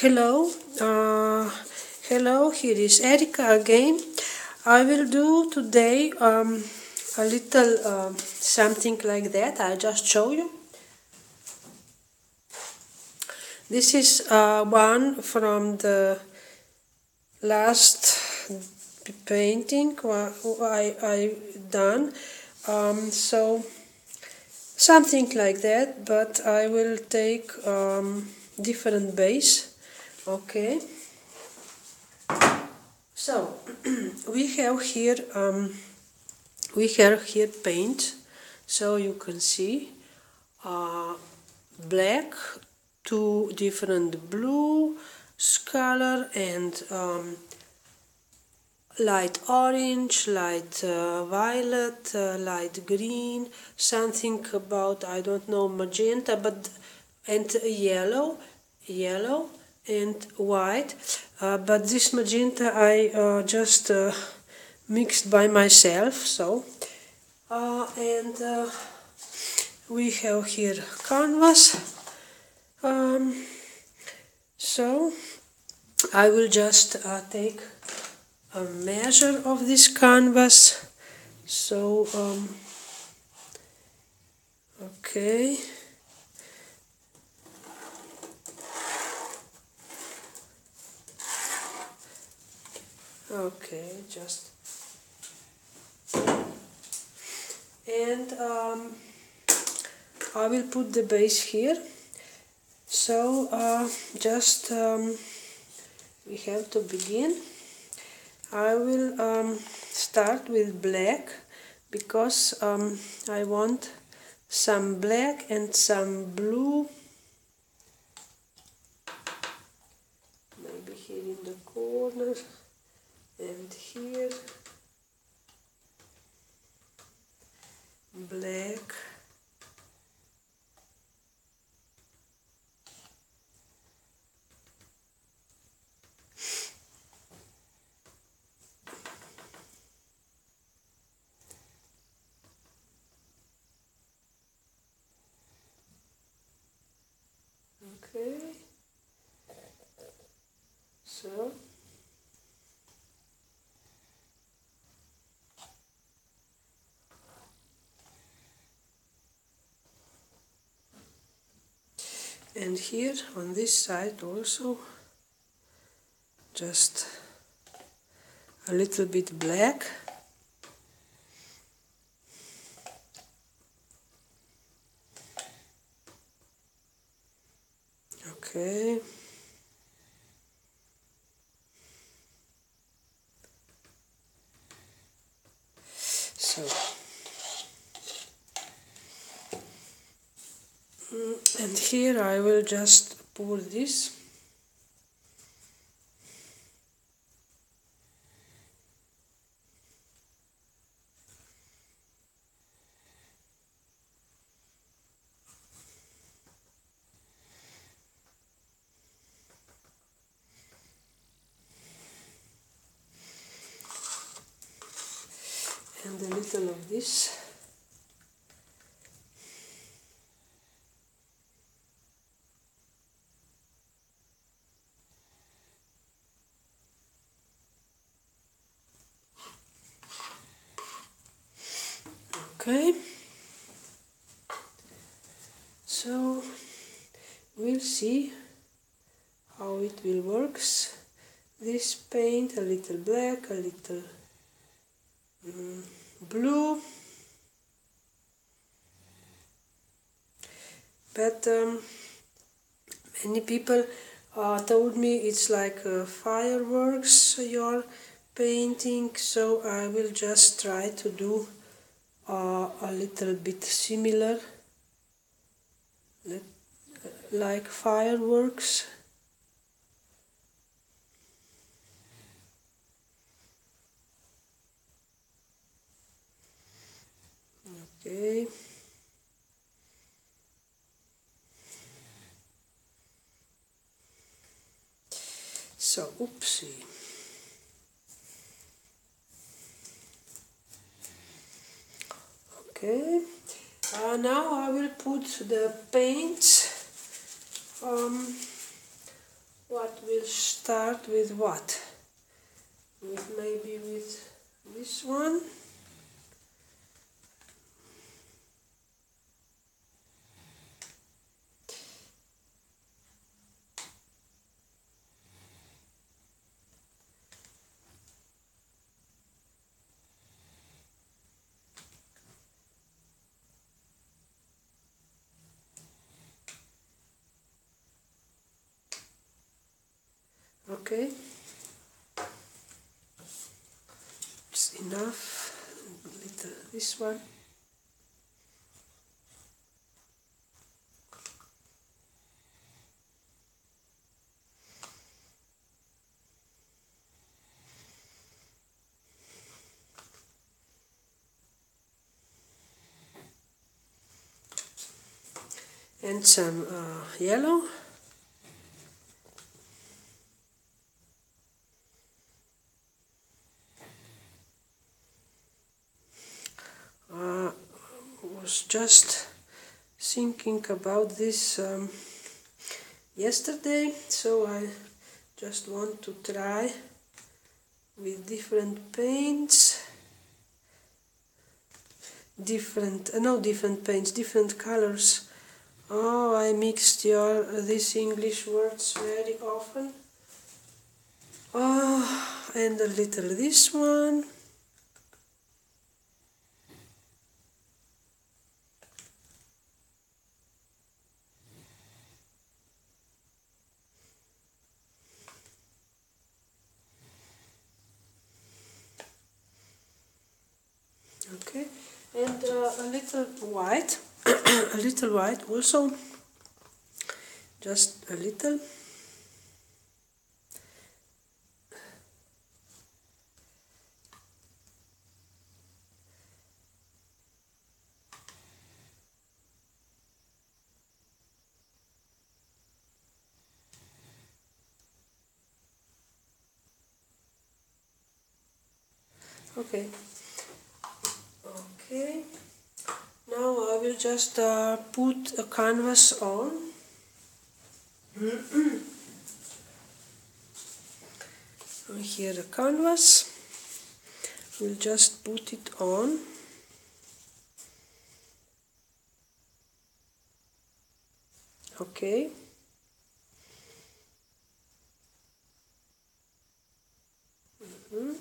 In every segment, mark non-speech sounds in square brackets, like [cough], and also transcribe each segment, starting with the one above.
Hello, uh, hello, here is Erika again. I will do today um, a little uh, something like that. I'll just show you. This is uh, one from the last painting I, I done. Um, so something like that, but I will take um, different base. Okay. So [clears throat] we have here um, we have here paint, so you can see uh, black two different blue color and um, light orange, light uh, violet, uh, light green, something about I don't know magenta, but and yellow, yellow and white. Uh, but this magenta I uh, just uh, mixed by myself, so. And we have here canvas. Um, so I will just uh, take a measure of this canvas. So um, okay okay just. And um, I will put the base here. So uh, just um, we have to begin. I will um, start with black because um, I want some black and some blue. Maybe here in the corner and here black. Okay so and here on this side also just a little bit black. Okay. So mm, Mm, and here I will just pour this. And a little of this okay so we'll see how it will works. This paint a little black a little mm, blue. But um, many people uh, told me it's like uh, fireworks your painting. So I will just try to do uh, a little bit similar like fireworks okay so oopsie okay uh, now I will put the paint um, what we'll start with what? With maybe with this one. Okay. It's enough. Little this one. And some uh, yellow was just thinking about this um, yesterday. So I just want to try with different paints. Different uh, no different paints different colors. Oh I mixed your uh, these English words very often. Oh and a little this one okay and uh, a little white [clears throat] a little white also just a little okay Okay, now I will just uh, put a canvas on. [clears throat] Here the canvas, we'll just put it on. Okay. Mm [clears throat]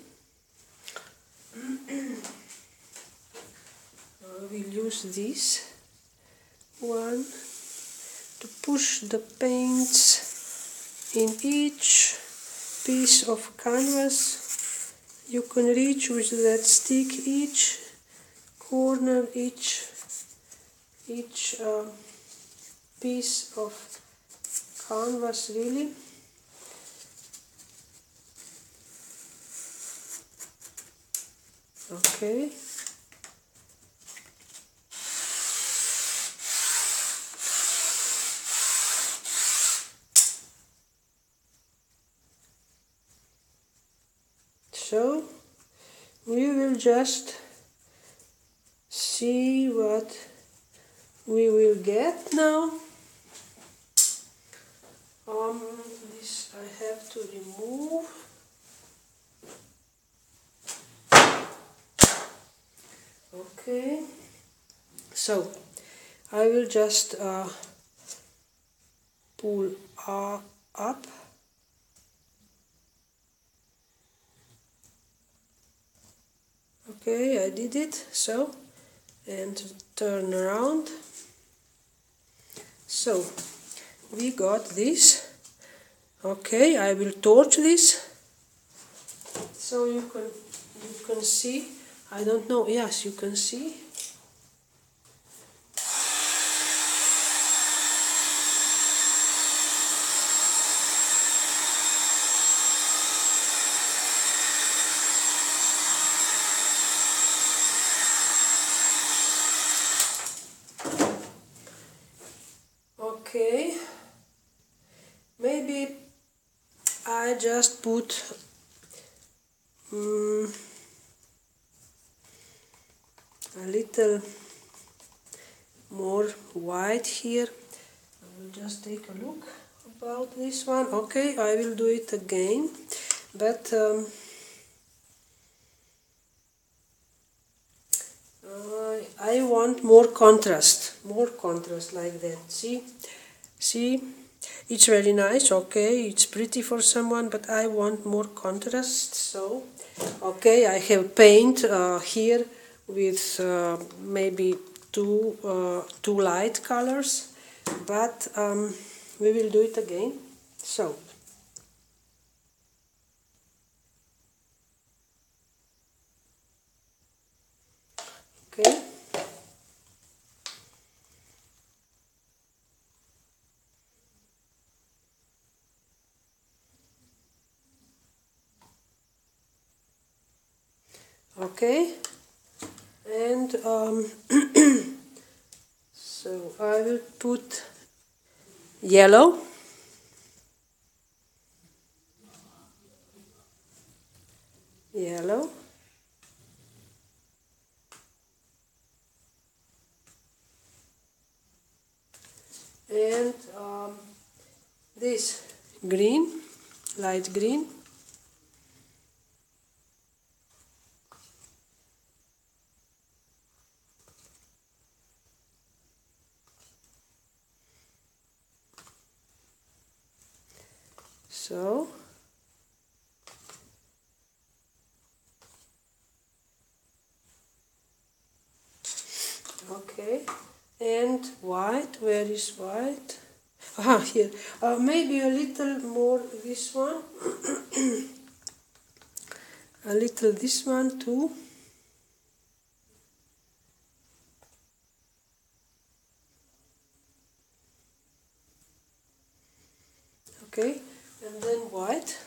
-hmm. We'll use this one to push the paints in each piece of canvas. You can reach with that stick each corner each each uh, piece of canvas really. Okay so we will just see what we will get now. Um, this I have to remove. Okay. So I will just uh, pull uh, up okay I did it so and turn around. So we got this. Okay I will torch this. So you can you can see I don't know yes you can see okay. Maybe I just put um, a little more white here. I will just take a look about this one. Okay I will do it again. But um, I, I want more contrast more contrast like that. See? See? It's very nice okay. It's pretty for someone but I want more contrast so okay. I have paint uh, here with uh, maybe two uh, two light colors but um, we will do it again. So. Okay okay. And um, [clears throat] so I will put yellow. Yellow. And um, this green light green so. Okay. And white where is white? Ah here. Uh, maybe a little more this one. [clears throat] A little this one too. Okay and then white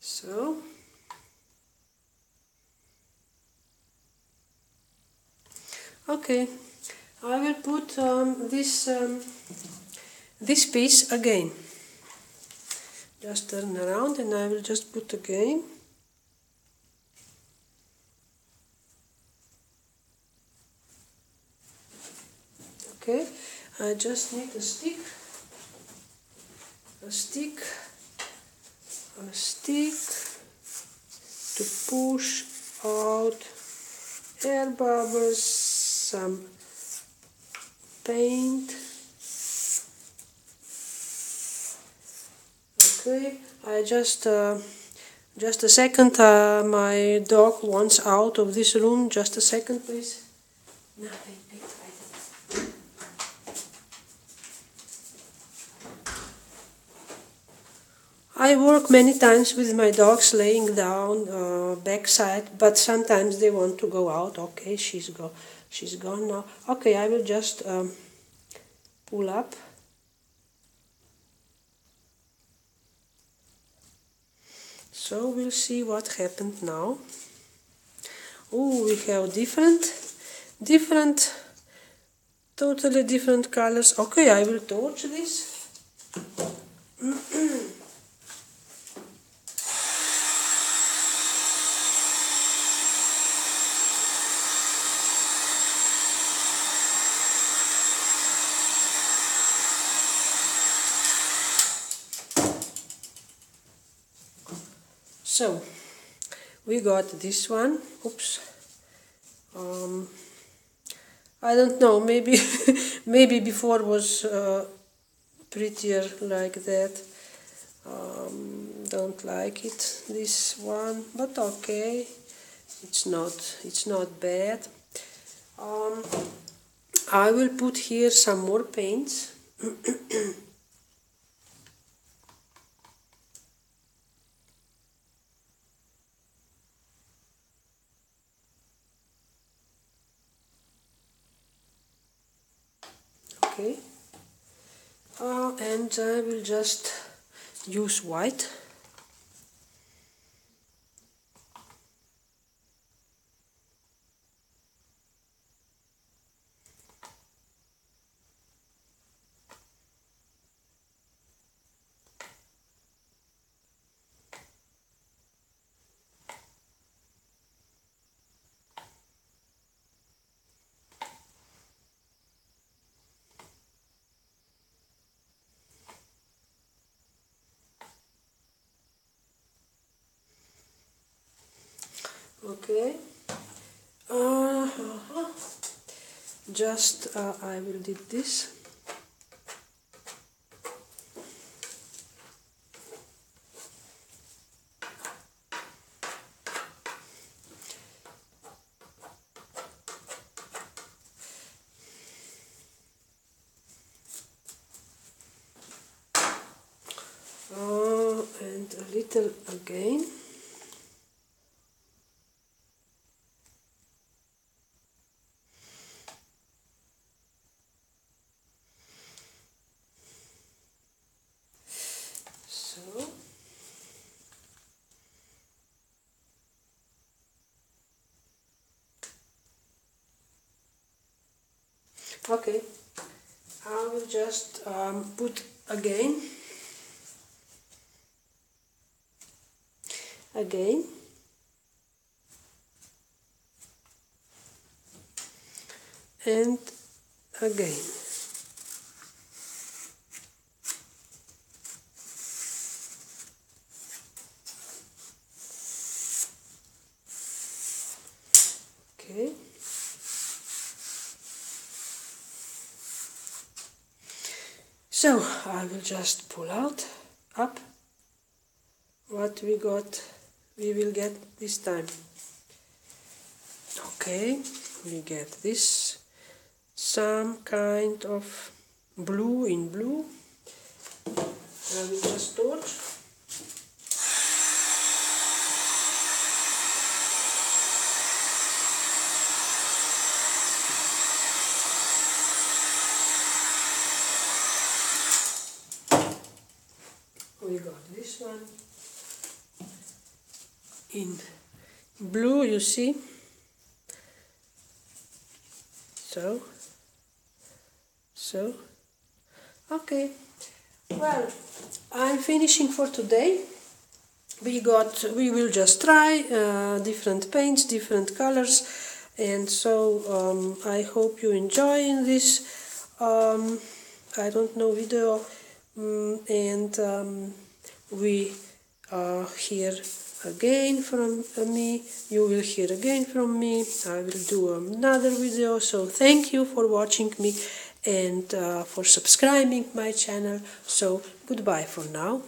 so okay. I will put um, this um, this piece again. Just turn around and I will just put again. Okay. I just need a stick. A stick. A stick to push out air bubbles some paint. Okay I just uh, just a second uh, my dog wants out of this room. Just a second please. Nothing. I work many times with my dogs laying down uh, backside, but sometimes they want to go out. Okay, she's go, she's gone now. Okay, I will just um, pull up. So we'll see what happened now. Oh, we have different, different, totally different colors. Okay, I will torch this. So we got this one. Oops. Um, I don't know. Maybe [laughs] maybe before was uh, prettier like that. Um, don't like it this one, but okay. It's not it's not bad. Um, I will put here some more paints. [clears throat] okay. Uh, and I will just use white okay. Uh, uh-huh. just uh, I will do this. Uh, and a little again so okay I will just um, put again again and again. Okay. So I will just pull out up what we got we will get this time. Okay we get this some kind of blue in blue. I will just torch. We got this one. In blue you see? So so okay. Well i'm finishing for today. We got we will just try uh, different paints different colors. And so um, i hope you enjoy this um, i don't know video um, and um, we hear again from uh, me. You will hear again from me. I will do another video. So thank you for watching me and uh, for subscribing my channel. So goodbye for now